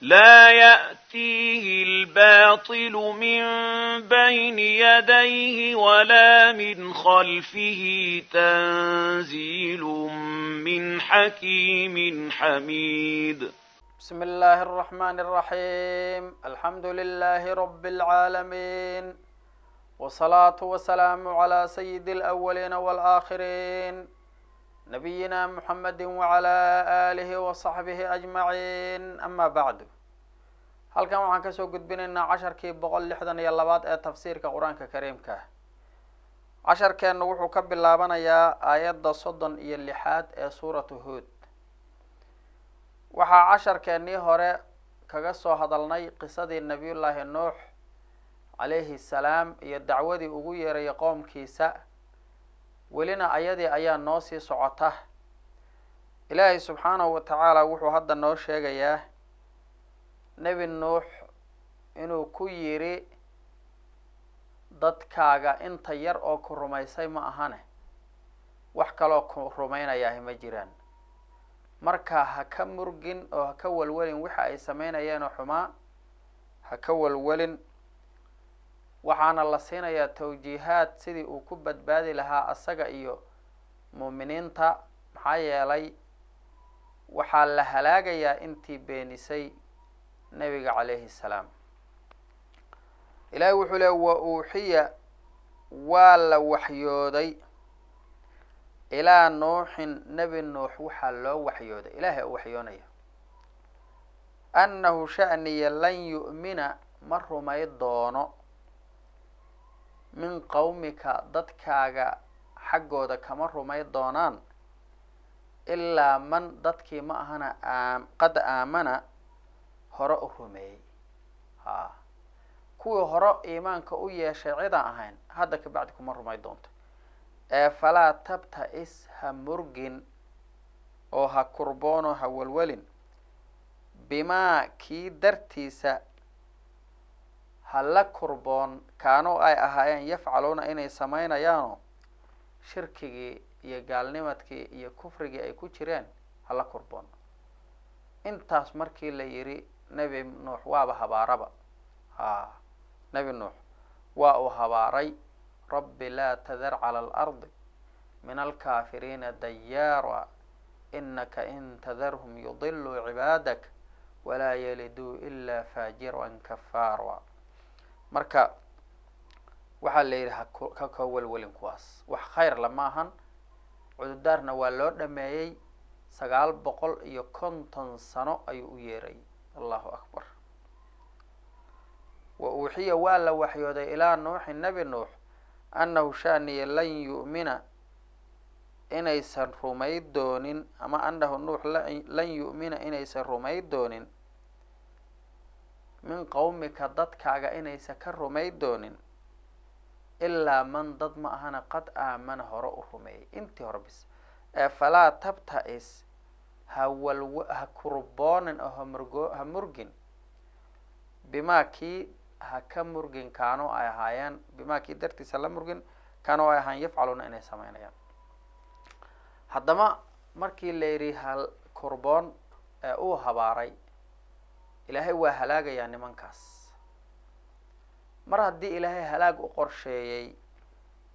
لا يأتيه الباطل من بين يديه ولا من خلفه تنزيل من حكيم حميد. بسم الله الرحمن الرحيم. الحمد لله رب العالمين. والصلاة والسلام على سيد الأولين والآخرين. نبينا محمد وعلى آله وصحبه أجمعين أما بعد halkan waxaan kasoo gudbinaynaa casharkii boqol lixdan iyo labaad ee tafsiirka qur-aanka kariimka ah casharkeenna wuxuu ka bilaabanayaa aayadda soddon iyo lixaad ee suuratu hood waxaa casharkeennii hore kaga soo hadalnay qisadii nabiyullaahi nuux calayhi salaam iyo dacwadii ugu yeerayay qoomkiisa welina ayadii ayaa noo sii socota. Ilaahay subxaanahu wa tacaala wuxuu hadda noo sheegayaa nebi nuux inuu ku yidhi dadkaaga inta yar oo ku rumaysay ma ahane wax kaloo ku rumaynayaah ma jiraan. Marka ha ka murgin oo ha ka walwelin waxa ay sameynayeenoo xumaa ha ka walwelin waxaana la siinayaa tawjiihaad sidii uu ku badbaadi lahaa asaga iyo muuminiinta maxaa yeelay waxaa la halaagayaa intii beenisay nebiga calayhi salaam. Ilaahay wuxuu leey wa uuxiya waa la waxyooday ilaa nuuxin. Nebi nuux waxaa loo waxyooday ilaahay oo waxyoonaya. Annahu sha'niya lan yu'mina ma rumay doono min qawmika dadkaaga xaggooda kama rumay doonaan ilaa man dadkii ma ahana qad aamana hore u rumeeyey ha. Kuwii hore iimaanka u yeeshay cidaan ahayn hadda ka bacdi kuma rumay doonto. Ee falaa tabta-is ha murgin oo ha kurboono ha walwelin bimaa kii dartiisa ha la kurboon kaanuu ay ahaayeen yafcaluuna inay sameynayaano shirkigii iyo gaalnimadkii iyo kufrigii ay ku jireen ha la kurboon. Intaas markii la yidhi nebi nuux waaba habaaraba. Ha nebi nuux waa uu habaaray rabbi laa tadar cala alardi min alkaafiriina dayaara inaka in tadarhum yudiluu cibaadak walaa yaliduu ilaa faajiran kafaara marka waxaa la yidhi haka ka welwelin kuwaas. Wax khayr lama ahan. Cududaarna waa loo dhameeyey sagaal boqol iyo konton sano ayuu u yeeray. Allahu akbar. Wa uuxiya waa la waxyooday ilaa nuuxin nebi nuux. Annahu shaaniya lan yu'mina. Inaysan rumay doonin ama annahu nuux lan yu'mina inaysan rumay doonin min qawmika dadkaaga inaysan ka rumay doonin ilaa man dad ma ahana qad aamana hore u rumeeyay intii hore bis. Ee falaa tabta-is ha walw ha kurboonin oo hamurgo ha murgin. Bimaa kii ha ka murgin kaanuu ay ahaayeen. Bimaa kii dartiisa la murgin kaanuu ay ahaayeen. Yafcaluuna inay sameynayaan haddaba markii la yidhi hal kurboon ee uu habaaray ilaahay waa halaagayaa nimankaas. Mar haddii ilaahay halaag u qorsheeyey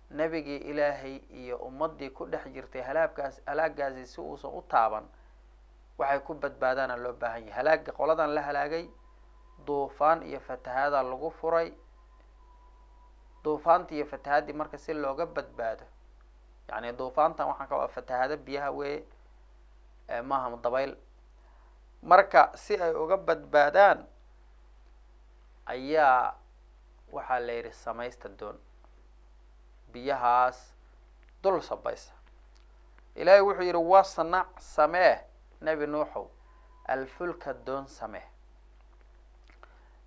nebigii ilaahay iyo ummaddii ku dhex jirtay halaagkaas halaagaasi si uusan u taaban waxay ku badbaadaana loo baahan yahay. Halaaga qoladan la halaagay duufaan iyo fatahaada lagu furay. Duufaantii iyo fatahaaddii marka si looga badbaado yacni duufaantan waxaan ka waa fatahaado biyaha weeye maaha dabayl marka si ay uga badbaadaan ayaa waxaa la yidhi samaysta doon. Biyahaas dul sabaysa. Ilaahay wuxuu yidhi wasnac samee nebi nuuxow. Alfulka doon samee.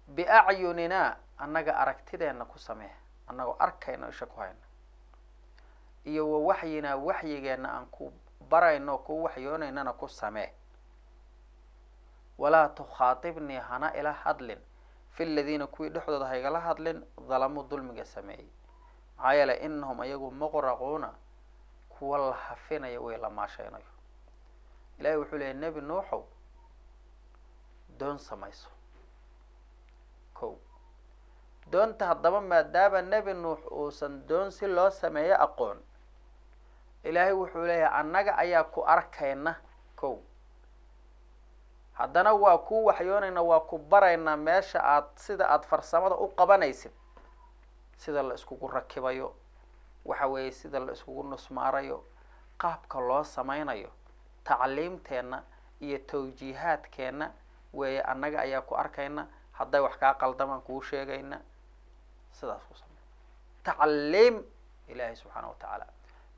Biacyuninaa annaga aragtideenna ku samee. Annagoo arkayno isha ku hayno iyo wa waxyinaa waxyigeenna aan ku barayno ku waxyoonaynana ku samee walaa tukhaatibnii hana ila hadlin. Fi ladiina kuwii dhexdooda haygala hadlin dalamuu dulmiga sameeyey. Maxaa yeelay inahum ayagu muqraquuna kuwa la hafinayo way la maasheynayo ilahi wuxuu leeyay nebi nuuxow doon samayso. Ko doonta haddaba maadaama nebi nuux uusan doon si loo sameeyo aqoon ilaahay wuxuu leeyahay annaga ayaa ku arkayna. Ko haddana waa ku waxyoonayna waa ku baraynaa meesha aad sida aada farsamada u qabanaysid. Sida la iskugu rakibayo waxa weeye sida la iskugu nusmaarayo qaabka loo sameynayo tacliimteenna iyo tawjiihaadkeenna weeye annaga ayaa ku arkayna hadday wax kaa qaldamaan kuu sheegayna. Sidaas ku samey tacliim ilaahay subxaana wa tacaala.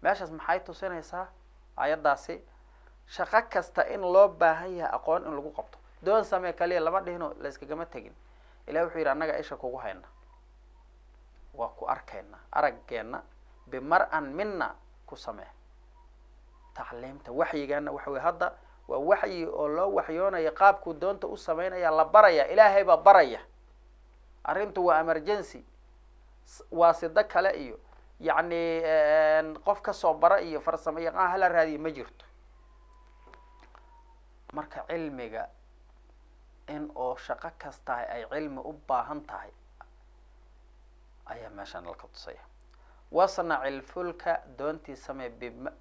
Meeshaas maxay tusinaysaa? Ayaddaasi shaqo kasta in loo baahan yahay aqoon in lagu qabto. Doon samee kaliya lama dhihino la iskagama tegin. Ilahi wuxuu yidhi annaga isha kugu hayna. Waa ku arkayna araggeenna bimar-an mina ku samee. Tacliimta waxyigaana waxa weye hadda waa waxyi oo loo waxyoonaya qaabkuu doonta u sameynaya la baraya. Ilaahay baa baraya. Arrintu waa emergency. Waa sido kale iyo yacni qof ka soo bara iyo farsamo yaqaan hala raadiya ma jirto marka cilmiga in oo shaqo kastahay ay cilmi u baahan tahay ayaa meeshaan laka tusaya wasnaci lfulka doontii samee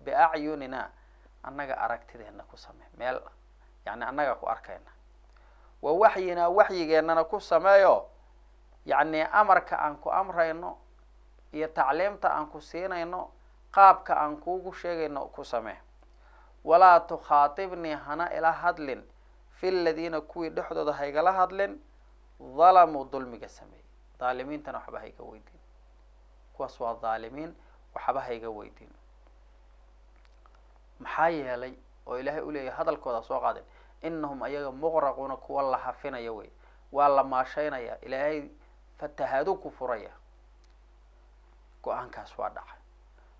biacyunina annaga aragtideena ku samee meel yani annaga ku arkayna. Wa waxyinaa waxyigeennana ku sameeyo yacni amarka aan ku amrayno iyo tacliimta aan ku siinayno qaabka aan kuugu sheegayno ku samee walaa tukhaatibnii hana ila hadlin. Fi ladiina kuwii dhexdooda haygala hadlin. Dalamuu dulmiga sameeyey. Dhaalimiintana waxba hayga weydiin. Kuwaas waa dhaalimiin waxba hayga weydiin. Maxaa yeelay oo ilaahay uleeyahay hadalkooda soo qaadin. Inahum ayaga muqraquuna kuwa la hafinaya wey waa la maashaynaya ilaahay fatahaadu ku furaya. Go'aankaas waa dhacay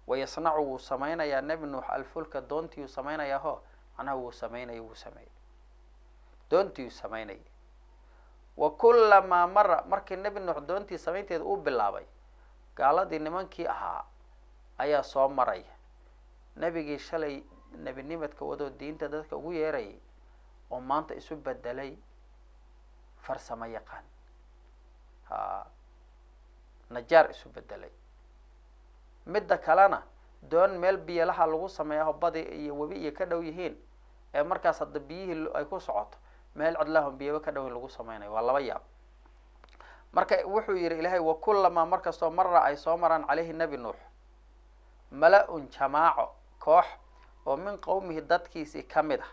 wayasnacu wuu samaynayaa. Nebi nuux alfulka doontiiuu samaynayaa ho macnaha wuu samaynaya wuu sameeyey. Doontiiuu samaynayay. Wa kulamaa mara markii nebi nuux doontii samaynteeda uu bilaabay gaaladii nimankii ahaa ayaa soo maraya nebigii shalay nebinimadka wadoo diinta dadka ugu yeerayay oo maanta isu bedelay farsamo yaqaan. Ha najaar isu bedelay midda kalena doon meel biyalaha lagu sameeya badi iyo webi iyo ka dhow yihiin ee markaas hadda biyihii ay ku socoto meel cidlaahon biyaba ka dhow in lagu sameynayo waa laba yaab. Marka wuxuu yihi ilaahay wa kulamaa markastoo mara ay soo maraan caleyhi nebi nuux mala-un jamaaco koox oo min qowmihi dadkiisii ka mid ah.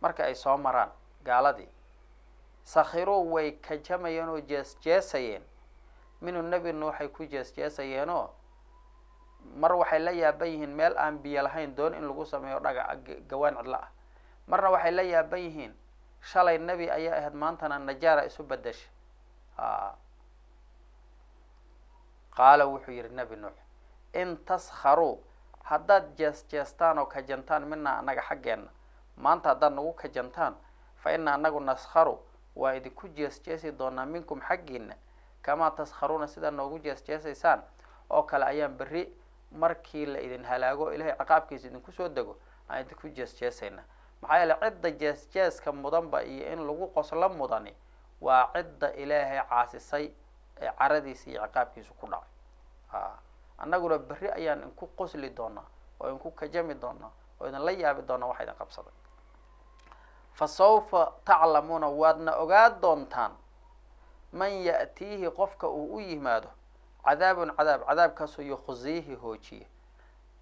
Marka ay soo maraan gaaladii sakhiruu way kajamayeen oo jees jeesayeen minuu nebi nuuxay ku jees jeesayeenoo mar waxay la yaaban yihiin meel aan biyo lahayn doon in lagu sameeyo dhaga gawaan cidlo ah. Marna waxay la yaaban yihiin shalay nebi ayaa ahayd maantana najaara isu bedesha a qaala wuxuu yihi nebi nuux in taskharuu haddaad jees jeestaan oo kajantaan mina annaga xaggeenna maanta haddaad nagu kajantaan fa ina anagu naskharu waa idinku jees jeesi doonaa minkum xaggiina kamaa taskharuuna sidaa noogu jees jeesaysaan? Oo kale ayaan berri markii la idin halaago ilahay ciqaabkiisa idinku soo dego aan idinku jees jeesayna. Maxaa yeele cidda jees jeeska mudanba iyo in lagu qoslo mudani waa cidda ilaahay caasisay ee caradiisa iyo ciqaabkiisu ku dhacay. A annaguna berri ayaan inku qosli doonaa oo inku kajami doonaa oo idinla yaabi doonaa waxa idin qabsaday. Fa sawfa taclamuuna waadna ogaa doontaan man ya'tiihi qofka uu u yimaado cadaabun cadaab cadaabkaasoo yukhziihi hoojiya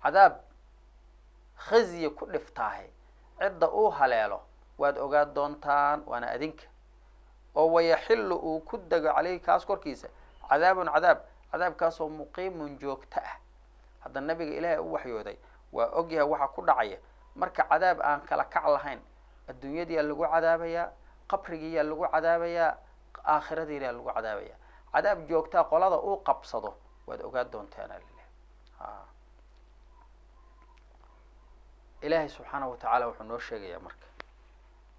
cadaab khizyi ku dhiftaahe cidda uu haleelo waad ogaa doontaan waana adinka oo wayaxilu uu ku dego caleyhi kaas korkiisa cadaabun cadaab cadaabkaasoo muqiimun joogto ah hadda nabiga ilaahay u waxyooday waa ogyahay waxa ku dhacaya marka cadaab aan kala kac lahayn adduunyadiyaa lagu cadaabayaa qabrigiiyaa lagu cadaabayaa aakhiradiiyaa lagu cadaabayaa cadaab joogtaa qolada uu qabsado waad ogaa doontaana ilaahay subxaanahu watacaala wuxuu noo sheegayaa marka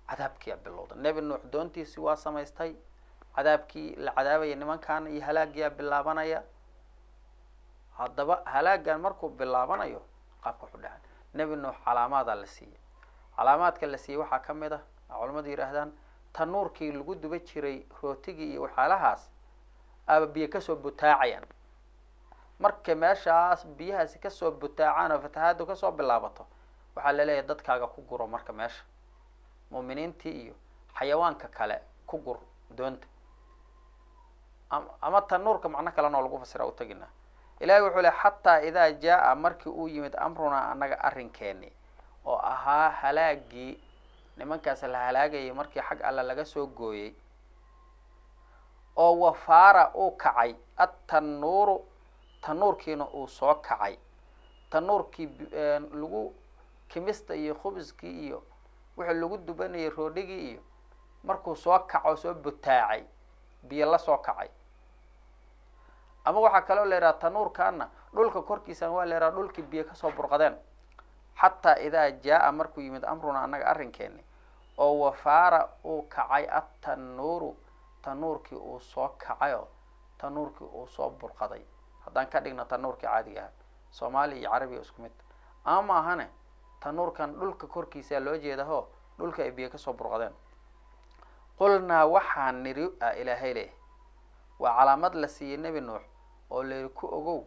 cadaabkiyaa bilowda nebi nuux doontiisii waa samaystay cadaabkii la cadaabaya nimankaana iyo halaagiyaa bilaabanaya. Haddaba halaagan markuu bilaabanayo qaabka waxu dhacan nebi nuux calaamaadaa la siiyey. Calaamaadka la siiyey waxaa ka mid ah culamadu yidhaahdaan tanuurkii lagu duba jiray rootigii iyo waxyaalahaas aba biyo ka soo butaacayaan. Marka meeshaas biyahaasi ka soo butaacaan oo fatahaadu ka soo bilaabato waxaa la leeyahay dadkaaga ku guro marka meesha. Muuminiintii iyo xayawaanka kale ku gur doonta. Ama tanuurka macno kalena oo lagu fasira utagina ilahi wuxuu le xataa idaa jaa markii uu yimid amrunaa annaga arrinkeeni oo ahaa halaagii nimankaas la halaagayay markii xag alla laga soo gooyey oo wafaara uu kacay. Attanuuru tanuurkiina uu soo kacay. Tanuurkii lagu kimista iyo khubiskii iyo wixii lagu dubanayay roodhigii iyo markuu soo kaco soo butaacay biyo la soo kacay. Ama waxaa kaloo la yidhaha tanuurkaana dhulka korkiisana waa la yidhaha dhulkii biyo ka soo burqadeen. Xataa idaa jaa markuu yimid amruna annaga arrinkeeni oo wafaara uu kacay. Attanuuru tanuurkii uu soo kacayo tanuurkii uu soo burqaday. Haddaan ka dhigno tanuurkii caadiga aha soomaaliya iyo carabiga isku mid. Ama maahane tanuurkan dhulka korkiisaa loo jeedaho dhulka ay biyo ka soo burqadeen. Qulnaa waxaan niri a ilaahay leh waa calaamad la siiyey nebi nuux oo layidhi ku ogow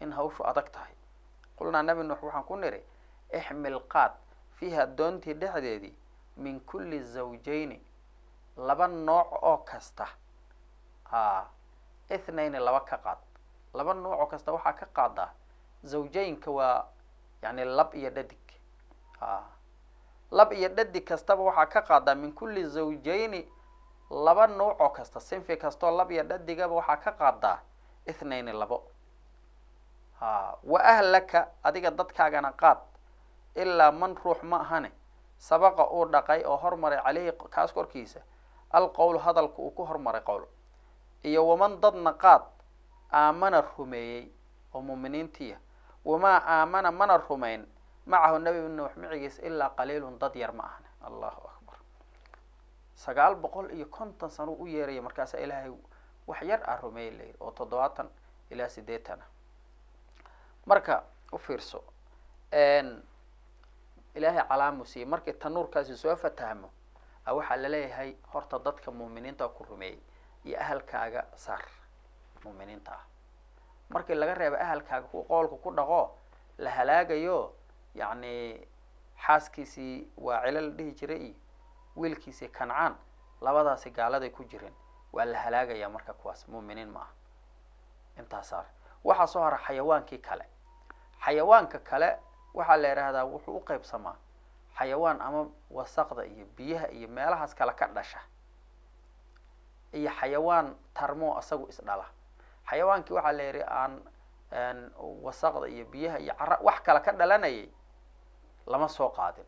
in hawshu adag tahay qulnaa nebi nuux waxaan ku niri ixmil qaad fiiha doontii dhexdeedii min kulli zawjayni laba nooc oo kasta. A ithnayni laba ka qaad. Laba nooc oo kasta waxaa ka qaadaa zawjaynka waa yani lab iyo dhadig. A lab iyo dhadig kastaba waxaa ka qaadaa min kulli zawjayni laba nooc oo kasta. Sinfi kastoo lab iyo dhadigaba waxaa ka qaadaa ithnayni labo. Ha wa ahlaka adiga dadkaagana qaad ilaa man ruux ma ahane sabaqa uu dhaqay oo hormaray caleyhi kaas korkiisa alqowl hadalka uu ku hormaray qowl iyo waman dadna qaad aamana rumeeyey oo muuminiintiya wamaa aamana mana rumayn macahu nebi nuux micigiis ilaa qaliilun dad yar ma ahane allahu akbar sagaal boqol iyo konton sano u yeeraya markaasa ilaahay wax yar ah rumeey layidhi oo toddobaatan ilaa sideetan ah marka u fiirso ilaahay calaamu siiyey markii tanuurkaasi soo fatahmo waxaa la leeyahay horta dadka muuminiinta ku rumeeyey iyo ahalkaaga saar muuminiinta ah. Markii laga reebo ahalkaaga ku qoolka ku dhaqo la halaagayo yacni xaaskiisii waa cilo la dhihi jiray iyo wiilkiisii kancaan labadaasi gaaladay ku jireen waa la halaagayaa marka kuwaas muuminiin ma aha. Intaas saar. Waxaa soo hara xayawaankii kale. Xayawaanka kale waxaa la yidhaahdaa wuxuu u qeybsamaa xayawaan ama wasaqda iyo biyaha iyo meelahaas kale ka dhasha. Iyo xayawaan tarmo asagu isdhala xayawaankii waxaa la yidhi aan wasaqda iyo biyaha iyo cara wax kale ka dhalanayay lama soo qaadin.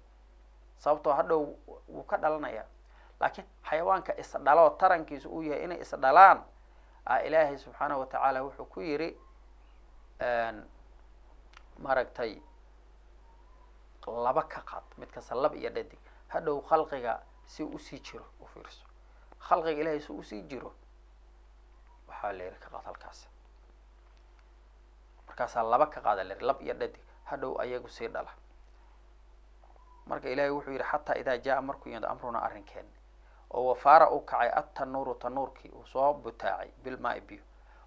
Sababtoo hadhow wuu ka dhalanaya laakiin xayawaanka isdhaloo tarankiisu uu yahay inay isdhalaan a ilaahay subxaanahu watacaala wuxuu ku yidhi maaragtay laba ka qaad mid kasta lab iyo dhadig hadhow khalqiga si u sii jiro u fiirso. Khalqiga ilahay si u sii jiro waxaa la yihi ka qaad halkaas. Markaasaa laba ka qaada la yihi lab iyo dhadig hadhow ayagu sii dhala. Marka ilaahay wuxuu yidhi xataa idaa jaa markuu yimid amruna arrinkeeni. Oo wafaara u kacay attanuuru tanuurkii uu soo butaacay bilmaai biyo.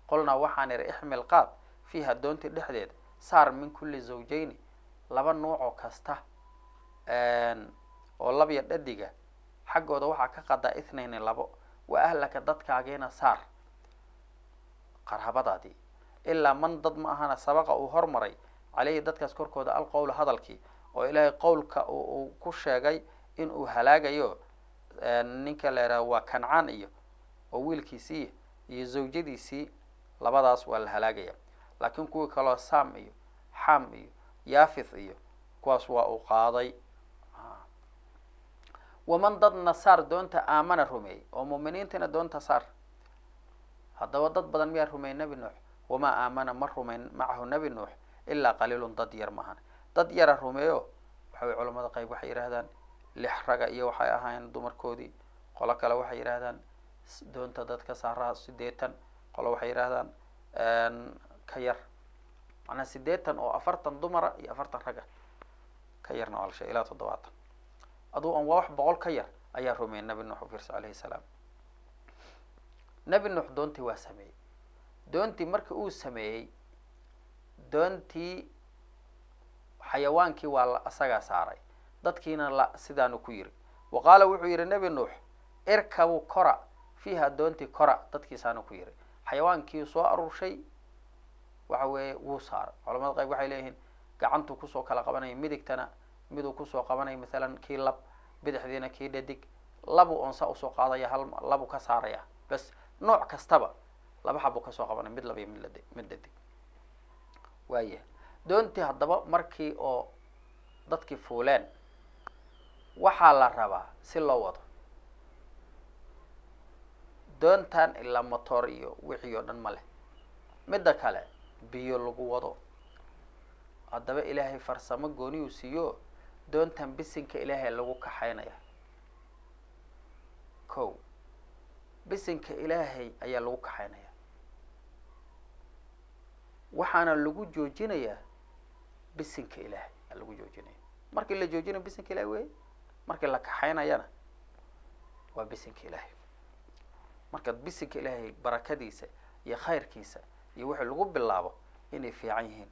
Qolnaa waxaan idhi ixmil qaad fiiha doontii dhexdeeda saar min kulli zawjayni laba nuucoo kasta oo labya dhadiga xaggooda waxaa ka qadaa ithnayni labo wa ahlaka dadkaagiina saar qarhabadaadii. Ilaa man dad ma ahana sabaqa uu hormaray caleyhi dadkaas korkooda alqowla hadalkii oo ilaahay qowlka uu ku sheegay in uu halaagayo ninka la yidhaha waa kancaan iyo oo wiilkiisii iyo zawjadiisii labadaas waa la halaagaya. Laakiin kuwii kaloo sam iyo xam iyo yafith iyo kuwaas waa uu qaaday. Waman dadna saar doonta aamana rumeeyey oo muuminiintiina doonta saar. Haddaba dad badan miyaa rumeeyey nebi nuux? Wamaa aamana ma rumayn macahu nebi nuux ilaa qaliilun dad yar maahan dad yara rumeeyo waxa way culamada qayb waxay yidhahdaan lix raga iyo waxay ahaayeen dumarkoodii. Qolo kale waxay yidhahdaan doonta dadka saaraa sideetan. Qolo waxay yidhahdaan ka yar macnaa sideetan oo afartan dumara iyo afartan ragga ka yarna waa la sheegay ilaa toddobaatan. Aduu an waa wax boqol ka yar ayaa rumeeyey nabi nuux u fiirsa alayhi salaam. Nabi nuux doontii waa sameeyey. Doontii marka uu sameeyey doontii xayawaankii waa la asagaa saaray. Dadkiina la sidaanu ku yiri. Wa qaala wuxuu yihi nebi nuux irkabu kora fiiha doontii kora dadkiisaanu ku yiri. Xayawaankii soo aruurshay waxa weeye wuu saaray. Culamada qayb waxay leeyihiin gacantuu ku soo kala qabanaya midigtana miduu ku soo qabanaya maalan kii lab bidixdiina kii dhadig labu onsa u soo qaadaya hal labu ka saaraya. Bas nooc kastaba laba xabuu ka soo qabanaya mid laba iyo mid lad mid dhadig. Waaya doontii haddaba markii oo dadkii fuuleen waxaa la rabaa si loo wado. Doontan ilaa motor iyo wixii oo dhan ma leh. Midda kale biyo lagu wado. Haddaba ilaahay farsamo gooniyuu siiyo doontan bisinka ilaahay lagu kaxaynaya. Ko bisinka ilaahay ayaa lagu kaxaynaya. Waxaana lagu joojinayaa bisinka ilaahay aa lagu joojinaya. Markii la joojinayo bisinka ilahay wey markii la kaxaynayana waa bisinka ilaahay. Marka bisinka ilaahay barakadiisa iyo khayrkiisa iyo wixii lagu bilaabo inay fiican yihiin.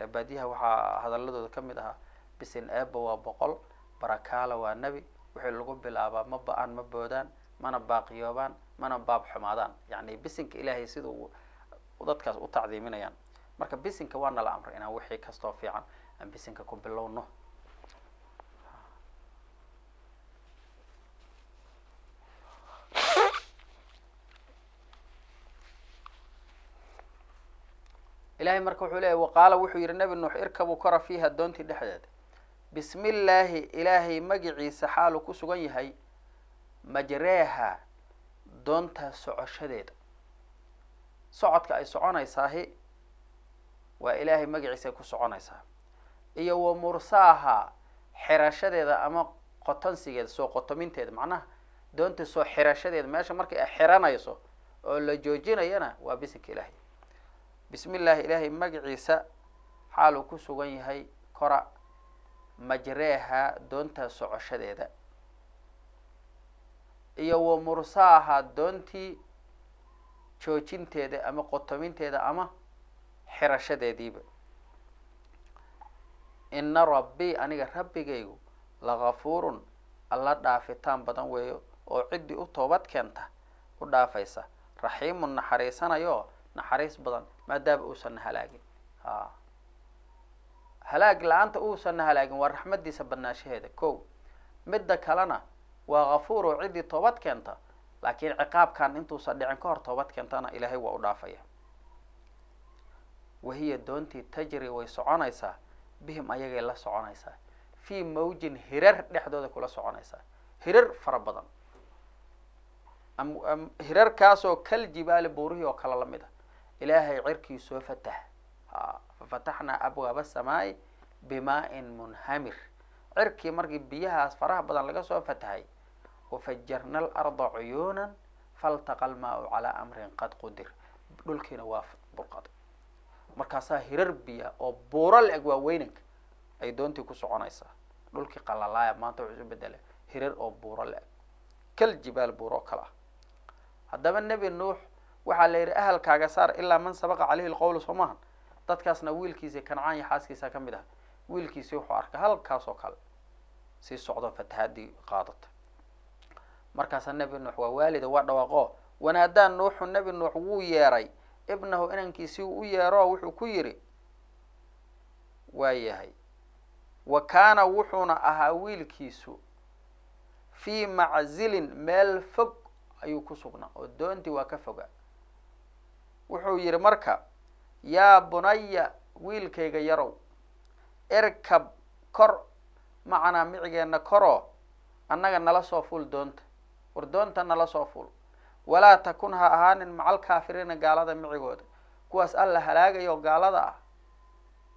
Reebaadiyaha waxaa hadaladooda ka mid ahaa bisin eeba waa boqol barakaala waa nebi wixii lagu bilaabaa ma ba'aan ma boodaan mana baaqiyoobaan mana baab xumaadaan. Yacni bisinka ilaahay sida uu dadkaas u tacdiiminayaan. Marka bisinka waa nala amray inaan wixii kastoo fiican aan bisinka ku bilowno ilahay marka wuxuu leeyahy waqaala wuxuu yihi nabi nuux irkabuu kora fiiha doontii dhexdeeda bismi illaahi ilaahay magiciisa xaaluu ku sugan yahay majreeha doontaa socoshadeeda. Socodka ay soconaysaahi waa ilaahay magaciisa ay ku soconaysaa. Iyo wa mursaaha xirashadeeda ama qotonsigeeda soo qotominteeda macnaha doonta soo xirashadeeda meesha markay ay xiranayso oo la joojinayana waa bisinka ilaahay bismi illaahi ilaahay magaciisa xaaluu ku sugan yahay kora majreeha doontaa socoshadeeda. Iyo wa mursaaha doontii joojinteeda ama qotominteeda ama xirashadeediiba. Ina rabbii aniga rabbigaygu lagafuurun alla dhaafitaan badan weeyo oo ciddii u toobad keenta u dhaafaysa. Raxiimun naxariisanayo naxariis badan maadaama uusan halaagin. Ha halaag la'aanta uusan halaagin waa raxmadiisa badnaanshaheeda ko midda kalena waa kafuur oo ciddii toobad keenta laakiin ciqaabkan intuusan dhicin ka hor toobad keentana ilaahay waa u dhaafaya. Wahiya doontii tajri way soconaysaa bihim ayagay la soconaysaa. Fii mawjin hirar dhexdooda kula soconaysaa. Hirar fara badan. Hirarkaasoo kal jibaali buurihii oo kale la mid a ilaahay cirkii soo fatah fafataxnaa abwaaba samaai bimaa-in munhamir. Cirkii markii biyahaas faraha badan laga soo fatahay wafajarna alarda cuyuunan faltaqa almaa-u calaa amrin qad qudir. Dhulkiina waa burqaday markaasaa hirar biya oo buuro la-eg waa weynanka ay doontii ku soconaysaa. Dhulkii qalalaaya maanta wuxuu isu bedelay hirar oo buuro la-eg kal jibaal buuro kale ah haddaba nebi nuux waxaa la yidhi ahalkaaga saar ilaa man sabaqa caleyhi lqowlu soo maahan dadkaasna wiilkiisii kancaan iyo xaaskiisa ka mid ah. Wiilkiisii wuxuu arkay halkaas oo kale sii socdo fatahaadii qaadata. Markaasaa nebi nuux waa waalida waa dhawaaqo. Wanaadaan nuuxu nebi nuux wuu yeeray. Ibnahu inankiisii u yeero wuxuu ku yidhi waa yahay. Wa kaana wuxuuna ahaa wiilkiisu fii maczilin meel fog ayuu ku sugnaa. Oo doontii waa ka foga wuxuu yidhi marka yaa bunaya wiilkayga yarow erkab kor macanaa micigeenna koroo annaga nala soo ful doonta war doonta nala soo ful walaa takun ha ahaanin macal kaafiriina gaalada micigooda. Kuwaas alla halaagayo gaalada ah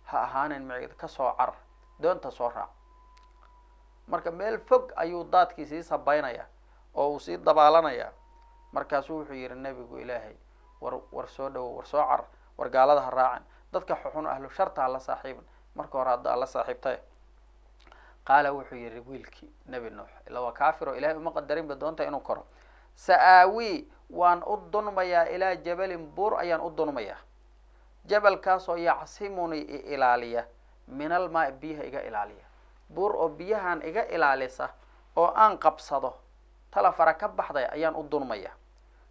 ha ahaanin micigeeda ka soo carar doonta soo raac. Marka meel fog ayuu daadkii sii sabaynaya oo uu sii dabaalanayaa. Markaasuu wuxuu yihi nebigu ilaahay war war soo dhawow war soo carar war gaalada ha raacin. Dadka xuxun ahlu sharta ha la saaxiibin. Marka hore hadda ala saaxiibtay. Qaala wuxuu yihi wiilkii nebi nuux ila waa kaafiro ilahay uma qadarinba doonta inuu koro. Sa-aawi waan u dunmayaa ilaa jabalin buur ayaan u dunmayaa jabalkaasoo yacsimuni i ilaaliya. Min almaa biyaha iga ilaaliya. Buur oo biyahan iga ilaalisa oo aan qabsado tala fara ka baxday ayaan u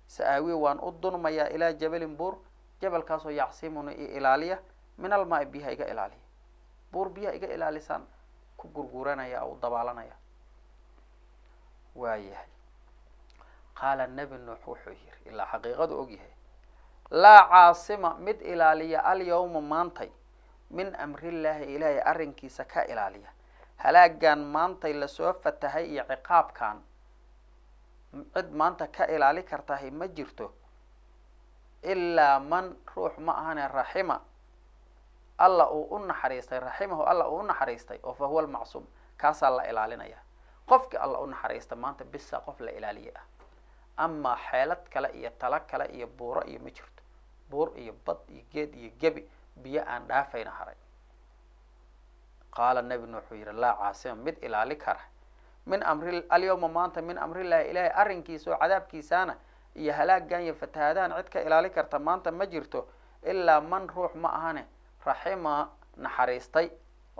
dunmayaa sa-aawi waan u dunmayaa ilaa jabalin buur jabalkaasoo yacsimuni i ilaaliya min almaa biyaha iga ilaaliya. Buur biyaha iga ilaalisaan ku gurguranaya u dabaalanaya. Waayahay. Qaala nebi nuux wuxuu yiri ilaa xaqiiqadu ogyahay laa caasima mid ilaaliya alyawma maantay min amrillaahi ilaahay arrinkiisa ka ilaaliya. Halaagan maantay la soo fatahay iyo ciqaabkan cid maanta ka ilaali kartahay ma jirto ilaa man ruux ma ahane raxima. Alla uu u naxariistay raximahu alla uu u naxariistay oo fa huwa almacsuum kaasaa la ilaalinaya. Qofkii alla u naxariista maanta bisa qof la ilaaliye ah. Amaa xeelad kale iyo talo kale iyo buuro iyo ma jirto. Buur iyo bad iyo geed iyo gebi biyo aan dhaafayna haray. Qaala nebi nuux wuxuu yihi laa caasima mid ilaali kara min amri alyawma maanta min amrillahi ilaahay arrinkiisa oo cadaabkiisaana iyo halaagan iyo fatahaadahan cid ka ilaali karta maanta ma jirto ilaa man ruux ma ahane raxima naxariistay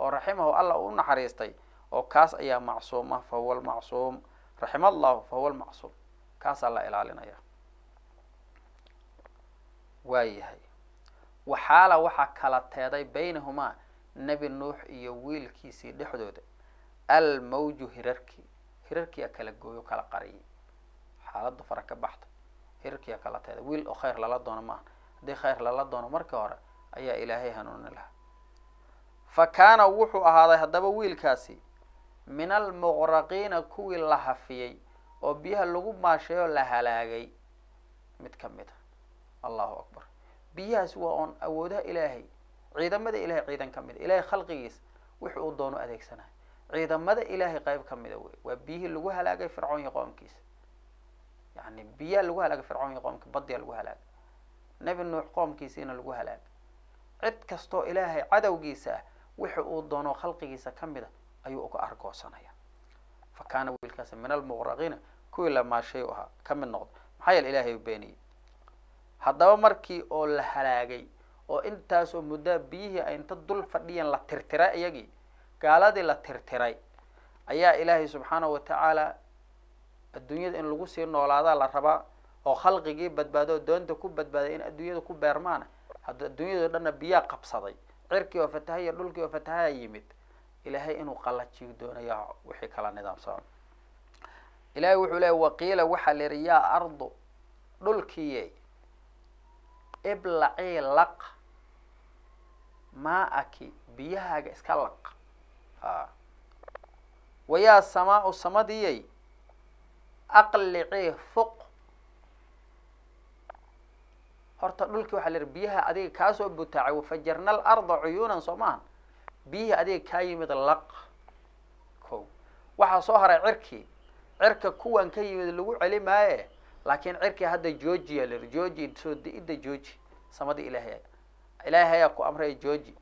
oo raximahu alla u naxariistay oo kaas ayaa macsuuma fa huwa lmacsuum raxima allahu fa huwa lmacsuum kaasaa la ilaalinaya. Waayahay. Waxaala waxaa kala teeday baynahumaa nebi nuux iyo wiilkiisii dhexdooda almawju hirarkii hirarkiia kala gooyo kala qariyay xaaladda fara ka baxda hirarkiia kala teeday wiil oo khayr lala doono maaha haddii khayr lala doono markii hore ayaa ilaahay hanuuni lahaa fa kaana wuxuu ahaaday haddaba wiilkaasi min almuqraqiina kuwii la hafiyey oo biyaha lagu maasheeyoo la halaagay mid ka mid a allahu akbar biyahaasi waa oon awoodaha ilaahay ciidamada ilahay ciidan ka mid a ilahay khalqigiisa wixu uu doono adeegsanayo ciidamada ilaahay qayb ka mida wey waa biyihii lagu halaagay fircoon iyo qoomkiisa yani biyaa lagu halaagay fircoon iyo qoomki badiyaa lagu halaagay. Nebi nuux qoomkiisiina lagu halaagay. Cid kastoo ilaahay cadowgiisa ah wixi uu doono khalqigiisa ka mid a ayuu uga argoosanaya fa kaana wiilkaasi min almuqraqiina kuwii la maashay u ahaa ka mid noqda maxaa yeele ilahay u beeniyey. Haddaba markii oo la halaagay oo intaasoo muddaa biyihii ay inta dul fadhiyeen la tirtiray iyagii gaaladii la tirtiray. Ayaa ilaahay subxaanahu watacaala adduunyada in lagu sii noolaadaa la rabaa oo khalqigii badbaado doonta ku badbaaday in adduunyada ku beermaana hadda adduunyado dhanna biyaa qabsaday cirkii oo fatahaya dhulkii oo fatahaya yimid. Ilaahay inuu qalajiyo doonaya wixii kala nidaamsano ilahay wuxuu leeya waqiila waxaa la yihi yaa ardu dhulkiiye iblacii laq maa-aki biyahaaga iska laq wayaa samaa-u samadiyey aqlicii fuq. Horta dhulkii waxaa la biyaha adiga kaasoo butaacay wafajarna alarda cuyuunan soo biyihii adiga kaa yimid laq. Ko waxaa soo haray cirkii cirka kuwan ka yimid lagu celi maaye laakiin cirkii hadda la yihi georgi soo di-idda georgi samadii ilaahay. Ilaahay ayaa ku amraya georgi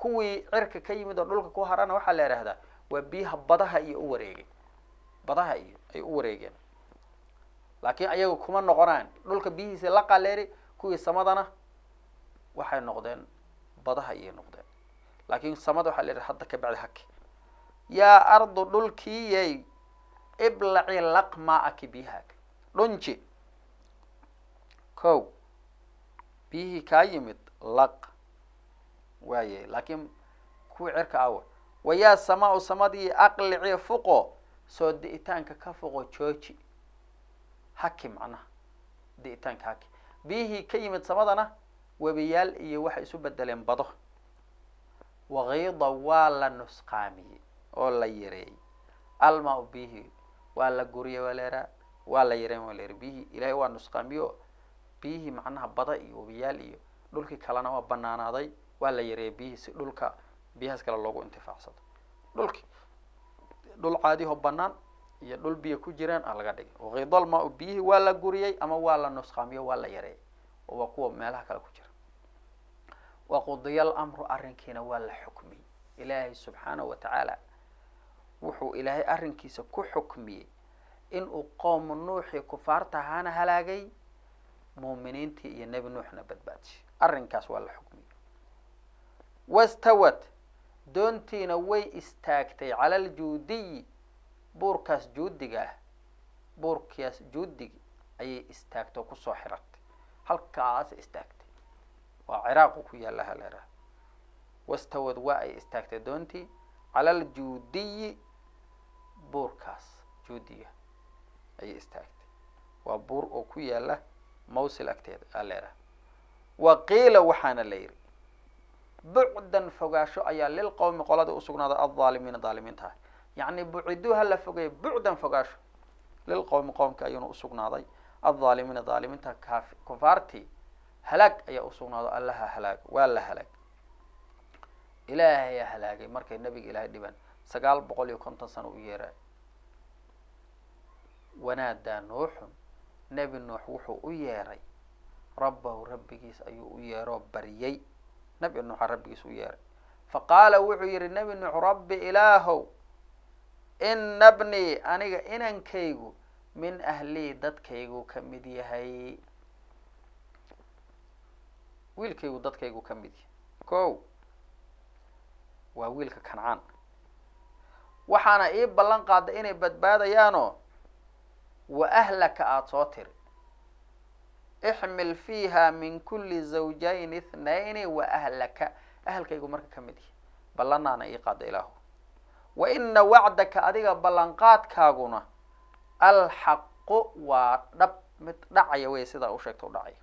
kuwii cirka ka yimid oo dhulka ku harana waxaa la yidhahdaa waa biyaha badaha iyo u wareegay badaha iyo ay u wareegeen. Laakiin ayaga kuma noqonaan dhulka biyihiisi la qaleeri kuwii samadana waxay noqdeen badaha iyay noqdeen. Laakiin samada waxaa la yidhaha hadda ka bacdi haki. Yaa ardu dhulkiiyay iblaci laq maa-aki biyahaaga dhunji. Ko biyihii kaa yimid laq waaye laakiin kuwii cirka awa wayaa samaa-u samadii aqlici fuqo soo di-itaanka ka foqo jooji. Haki macnaha di-itaanka haki. Biyihii ka yimid samadana webiyaal iyo waxay isu bedeleen bado. Wakiida waa la nusqaamiyey oo la yareeyey. Almaa biyihii waa la guriyey waa leeraa waa la yareen waa leera biyihii ilaahay waa nusqaamiyo. Biyihii macnaha bada iyo webiyaal iyo dhulkii kalena waa banaanaaday waa la yareeyey biyihii si dhulka biyahaas kale loogu intifaacsado. Dhulki dhul caadiho banaan iyo dhul biyo ku jiraan a laga dhigay wakiidalmaa biyihii waa la guriyey ama waa la nusqaamiyo waa la yareeyey oo waa kuwa meelaha kale ku jira. Waqudiya alamru arrinkiina waa la xukmiyey. Ilaahay subxaanahu watacaala wuxuu ilaahay arrinkiisa ku xukmiyey inuu qowmu nuuxii kufaarta ahaana halaagay muuminiintii iyo nebi nuuxna badbaadishay arrinkaas waa la xukmiyey wastawad doontiina way istaagtay cala aljuudiyi buurkaas juudiga ah. Buurkaas juudigi ayay istaagtay oo ku soo xiratay. Halkaas istaagtay. Waa ciraaqu ku yaalla haleeraha wastawad waa ay istaagtay doontii cala aljuudiyi buurkaas juudiga ayay istaagtay. Waa buur oo ku yaalla mawsil agteeda aleeraha wa qiila waxaana la yidhi bucdan fogaasho ayaa lilqowmi qolada usugnaaday aldaalimiina daalimiinta. Ah yacni buciduu hala fogeeya bucdan fogaasho lilqowmi qowmka ayuuna usugnaaday aldaalimiina daalimiinta kaaf kufaartii halaag ayaa usugnaaday allaha halaag waa la halaag. Ilaahayaa halaagay markay nabiga ilaahay dhibaan sagaal boqol iyo konton sano u yeeraa wanaadaa nuuxun nebi nuux wuxuu u yeeray rabbahu rabbigiis ayuu u yeeroo baryay nebi nuuxa rabbigiis u yeeray. Faqaala wuxuu yihi nebi nuux rabbi ilaahow ina bnii aniga inankaygu min ahlii dadkaygu ka mid yahay. Wiilkaygu dadkaygu ka mid yahay. Ko waa wiilka kancaan. Waxaana ii ballan qaada inay badbaadayaanoo wa ahlaka aada soo tiri ixmil fiiha min kuli zawjayn ithnayni wa ahlaka. Ahalkaygu marka ka mid yahay ballanaana ii qaada ilaahu. Wa ina wacdaka adiga ballanqaadkaaguna alxaqu waa dhab mid dhacaya wey sidaa u sheegta u dhacaya.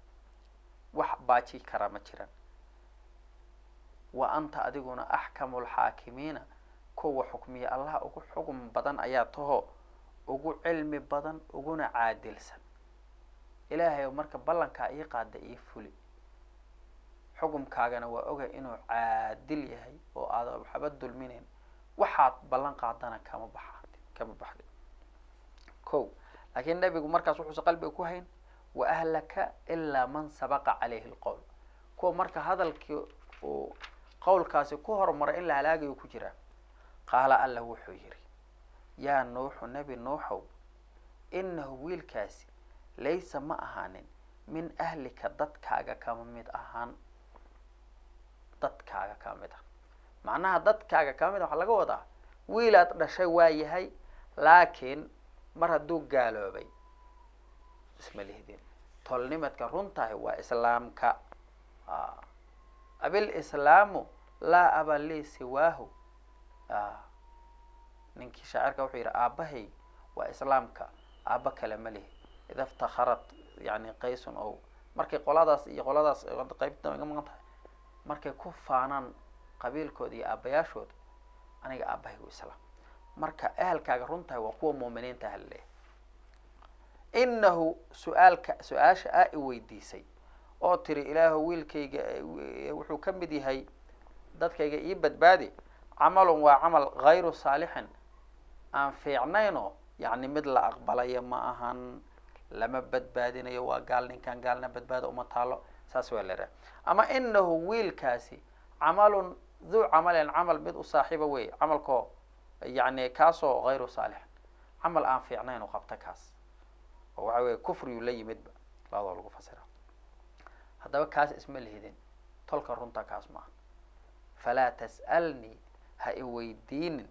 Wax baaji karaa ma jiraan wa anta adiguna axkamu lxaakimiina kuwa xukmiya. Allaha ugu xugum badan ayaa taho ugu cilmi badan uguna caadilsan ilaahay marka ballankaa ii qaada ii fuli. Xukumkaagana waa oga inuu caadil yahay oo aada waxba dulminayn waxaad ballan qaadana kama baxa kama baxdi. Ko laakiin nebigu markaas wuxuusa qalbiga ku hayn wa ahlaka ilaa man sabaqa calayhi lqowl kuwa marka hadalkii uu qowlkaasi ku horumaray in la halaagayo ku jiraa qaala allah wuxuu yidhi yaa nuuxu nebi nuuxow inahu wiilkaasi laysa ma ahaanin min ahlika dadkaaga kama mid ahaan. Dadkaaga kama mid ah. Macnaha dadkaaga kama mid ah waxaa laga wadaa wiilaad dhashay waa yahay laakiin mar hadduu gaaloobay isma lihdin. Tolnimadka runtahay waa islaamka. Abil islaamu laa aba lii siwaahu. Ninkii shaacirka wuxuu yidhi aabahay waa islaamka. Aaba kale ma lihi ida iftakharat yani qaysun o markay qoladaas iyo qoladaas qaybta iga maqan tahay. Markay ku faanaan qabiilkooda iyo aabayaashooda aniga aabahaygu islaam marka ahalkaaga runtahay waa kuwa muuminiinta ahalleh inahu su'aalka su'aasha aa i weydiisay oo tiri ilaahu wiilkayga wuxuu ka mid yahay dadkayga ii badbaadi. Camalun waa camal hayru saalixin. Aan fiicnaynoo yacni mid la aqbalayo ma ahan lama badbaadinayo waa gaal ninkan gaalna badbaada uma taalo saas waa laraha ama inahu wiilkaasi camalun duu camalin camal mid u saaxiiba wey camalkoo yani kaasoo hayru saalixin camal aan fiicnayn u qabta kaas. Oo waxa weye kufriyu la yimidba labadoo lagu fasira. Haddaba kaas isma lihidin tolka runta kaas maaha falaa tas'alnii ha i weydiinin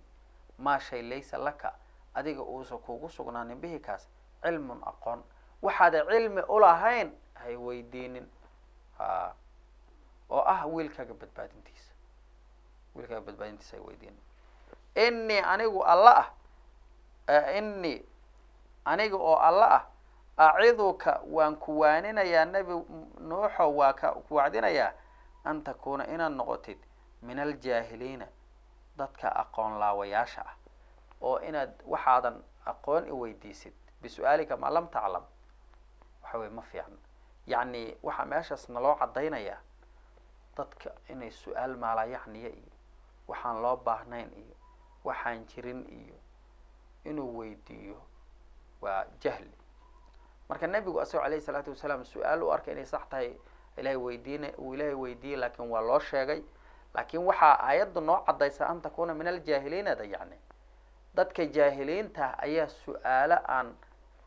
maa shay laysa laka adiga uusa kugu sugnaanin bihi kaas cilmun aqoon. Waxaada cilmi ulahayn ha i weydiinin. Oo ah wiilkaaga badbaadintiisa. Wiilkaaga badbaadintiisa ha i weydiinin. Inii anigu alla ah inii aniga oo alla ah aciduka waan ku waaninayaa nebi nuuxo waa ka ku wacdinayaa an takuuna inaad noqotid min aljaahiliina dadka aqoon laawayaasha ah oo inaad waxaadan aqoon i weydiisid bisu-aalika maa lam taclam waxa weye ma fiicna yacni waxaa meeshaas naloo caddaynayaa dadka inay su'aal maalayacniya iyo waxaan loo baahnayn iyo waxaan jirin iyo inuu weydiiyo waa jahli marka nebigu asagoo alayhi salaatu wasalaam su'aal u arkay inay sax tahay ilahay weydiina uu ilaahay weydiiyey laakiin waa loo sheegay laakiin waxaa aayadda noo caddaysa an takuuna min aljaahiliinada yacni dadka jaahiliinta ah ayaa su'aalo aan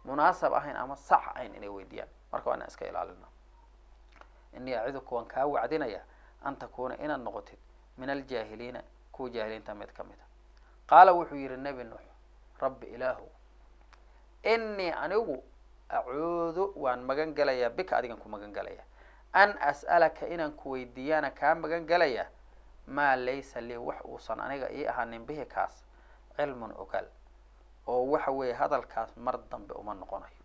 munaasab ahayn ama sax ahayn inay weydiiyaan marka waa inaan iska ilaalina inii aciduku waan kaa wacdinaya an takuuna inaad noqotid min aljaahiliina kuwa jaahiliinta mid ka mid a qaala wuxuu yihi nebi nuux rabbi ilaahu inii anigu acuudu waan magan gelayaa bika adigan ku magan gelaya an as'alaka inaan ku weydiiyaana kaa magan gelaya maa laysa lii wax uusan aniga ii ahaanin bihi kaas cilmun ogaal oo waxa weeye hadalkaas mar dambe uma noqonayo.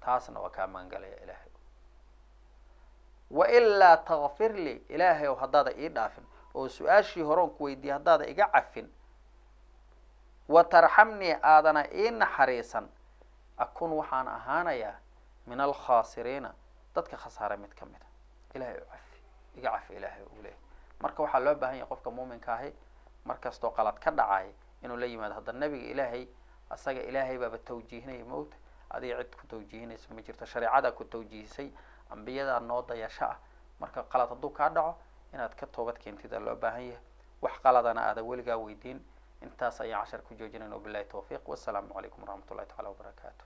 Taasna waa kaa magan gelaya ilaahay wailaa takfir lii ilaahay ow haddaada ii dhaafin oo su'aashii horoon ku weydiiyey haddaada iga cafin. Wa tarxamnii aadana ii naxariisan. Akun waxaan ahaanayaa min alkhaasiriina dadka khasaare mid ka mid a. Ilahay cafi. Iga cafi ilaahay uu leeyahy marka waxaa loo baahan yahay qofka muuminka ahi mar kastoo qalad ka dhacay inuu la yimaado. Hadda nabiga ilaahay asaga ilaahay baaba tawjiihinaya mawta adiga cid ku tawjiihinaysa ma jirto. Shareecadaa ku tawjiihisay ambiyadaa noo dayasho ah. Marka qalad hadduu kaa dhaco inaad ka toobad keentid aa loo baahan yahay. Wax qaladana aada weligaa weydiin. Intaas ayaan cashar ku joojinayn wabilahi tawfiiq. Wasalaamu calaykum waraxmat ullahi tacala wabarakaatu